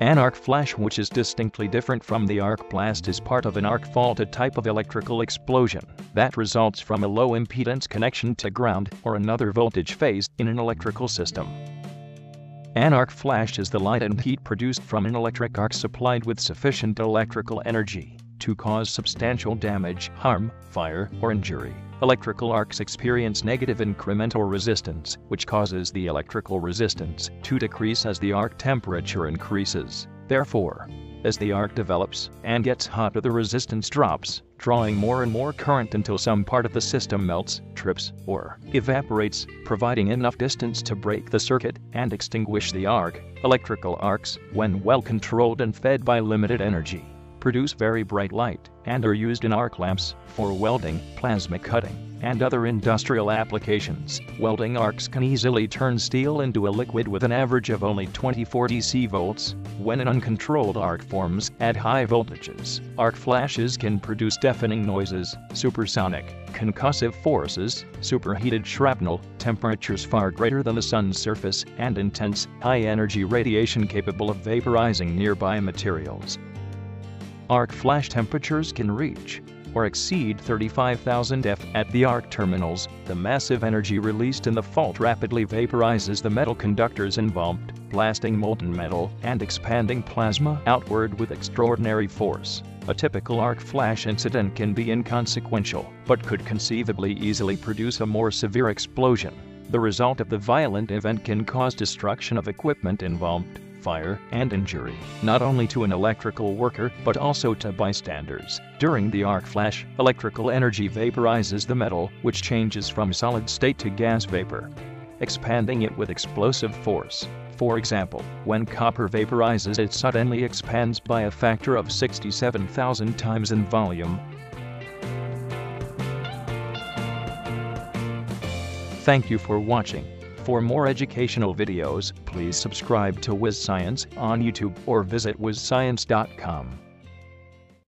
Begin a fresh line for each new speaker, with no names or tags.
An arc flash which is distinctly different from the arc blast is part of an arc fault a type of electrical explosion that results from a low impedance connection to ground or another voltage phase in an electrical system. An arc flash is the light and heat produced from an electric arc supplied with sufficient electrical energy to cause substantial damage, harm, fire, or injury. Electrical arcs experience negative incremental resistance, which causes the electrical resistance to decrease as the arc temperature increases. Therefore, as the arc develops and gets hotter the resistance drops, drawing more and more current until some part of the system melts, trips, or evaporates, providing enough distance to break the circuit and extinguish the arc. Electrical arcs, when well controlled and fed by limited energy, produce very bright light and are used in arc lamps for welding, plasma cutting, and other industrial applications. Welding arcs can easily turn steel into a liquid with an average of only 24 DC volts when an uncontrolled arc forms at high voltages. Arc flashes can produce deafening noises, supersonic, concussive forces, superheated shrapnel, temperatures far greater than the sun's surface, and intense, high-energy radiation capable of vaporizing nearby materials arc flash temperatures can reach or exceed 35,000 F at the arc terminals. The massive energy released in the fault rapidly vaporizes the metal conductors involved, blasting molten metal and expanding plasma outward with extraordinary force. A typical arc flash incident can be inconsequential, but could conceivably easily produce a more severe explosion. The result of the violent event can cause destruction of equipment involved fire, and injury, not only to an electrical worker but also to bystanders. During the arc flash, electrical energy vaporizes the metal, which changes from solid state to gas vapor, expanding it with explosive force. For example, when copper vaporizes it suddenly expands by a factor of 67,000 times in volume. Thank you for watching. For more educational videos, please subscribe to WizScience on YouTube or visit wizscience.com.